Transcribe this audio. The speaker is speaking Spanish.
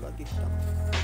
con. Aquí estamos.